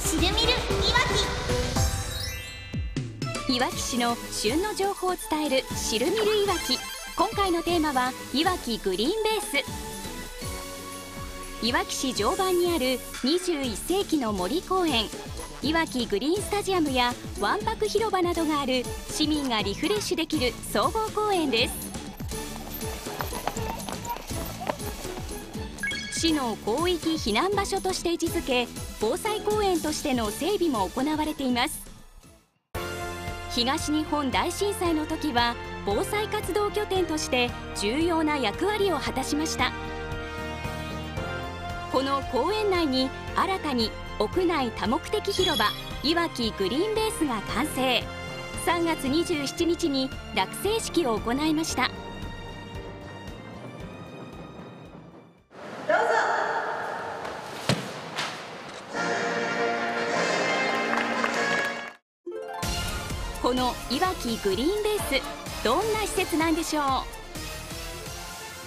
シルミルいわき。いわき市の旬の情報を伝える「しるみるいわき」今回のテーマはいわきグリーンベース。いわき市常磐にある21世紀の森公園。いわきグリーンスタジアムやわんぱく広場などがある市民がリフレッシュできる総合公園です。市の広域避難場所として位置づけ防災公園としての整備も行われています。東日本大震災の時は防災活動拠点として重要な役割を果たしました。この公園内に新たに屋内多目的広場いわきグリーンベースが完成。3月27日に落成式を行いました。このいわきグリーンベースどんな施設なんでしょう？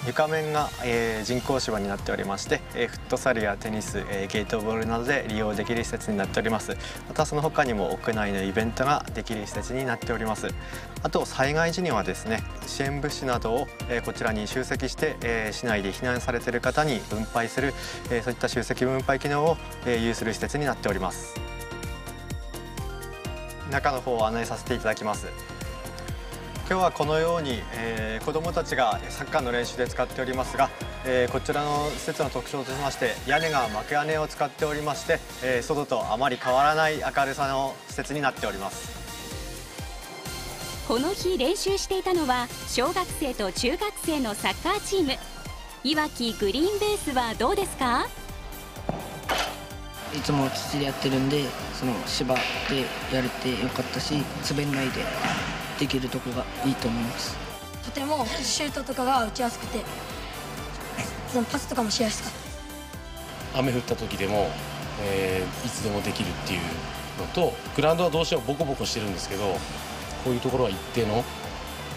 床面が、えー、人工芝になっておりまして、えー、フットサルやテニス、えー、ゲートボールなどで利用できる施設になっております。またその他にも屋内のイベントができる施設になっております。あと災害時にはですね支援物資などを、えー、こちらに集積して、えー、市内で避難されている方に分配する、えー、そういった集積分配機能を、えー、有する施設になっております。中の方を案内させていただきます。今日はこのように、えー、子どもたちがサッカーの練習で使っておりますが、えー、こちらの施設の特徴としまして屋根が幕屋根を使っておりまして、えー、外とあまり変わらない明るさの施設になっております。この日練習していたのは小学生と中学生のサッカーチーム。いわきグリーンベースはどうですか？いつも土でやってるんでその芝でやれてよかったし滑んないでできるとこがいいと思います。とてもシュートとかが打ちやすくてそのパスとかもしやすかった。雨降った時でも、えー、いつでもできるっていうのとグラウンドはどうしてもボコボコしてるんですけどこういうところは一定の、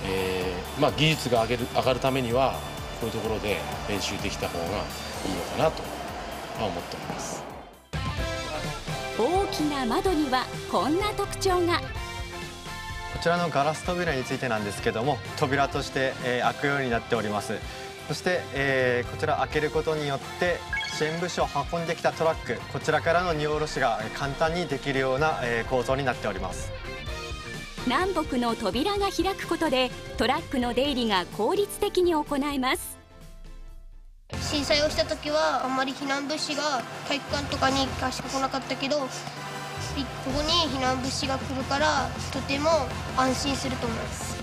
えーまあ、技術が上げる上がるためにはこういうところで練習できた方がいいのかなとは思っております大きな窓にはこんな特徴が。こちらのガラス扉についてなんですけども扉として、えー、開くようになっております。そして、えー、こちら開けることによって支援物資を運んできたトラックこちらからの荷下ろしが簡単にできるような、えー、構造になっております。南北の扉が開くことでトラックの出入りが効率的に行えます震災をした時はあんまり避難物資が体育館とかにしか来なかったけどここに避難物資が来るからとても安心すると思います。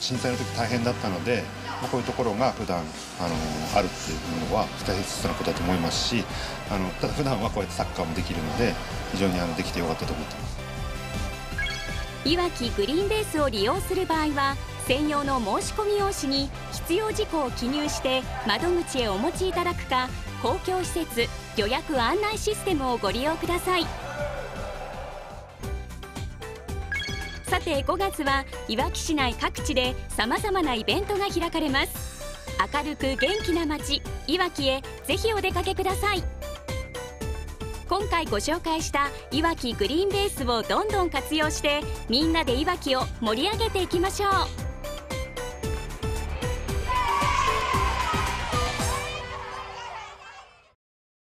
震災の時大変だったのでこういうところが普段あのあるっていうのは大切なことだと思いますしあのただ普段はこうやってサッカーもできるので非常にあのできてよかったと思ってます。いわきグリーンベースを利用する場合は専用の申し込み用紙に必要事項を記入して窓口へお持ちいただくか公共施設予約案内システムをご利用ください。さて5月はいわき市内各地でさまざまなイベントが開かれます。明るく元気な街いわきへぜひお出かけください。今回ご紹介したいわきグリーンベースをどんどん活用してみんなでいわきを盛り上げていきましょう。